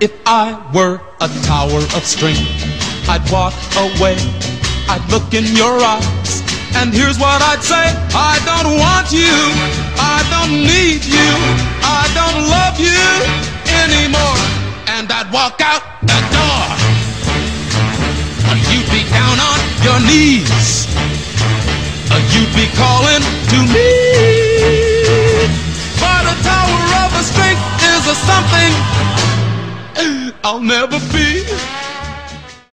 If I were a tower of strength, I'd walk away. I'd look in your eyes. And here's what I'd say I don't want you. I don't need you. I don't love you anymore. And I'd walk out the door. You'd be down on your knees. You'd be calling to me. But a tower of strength is a something I'll never be.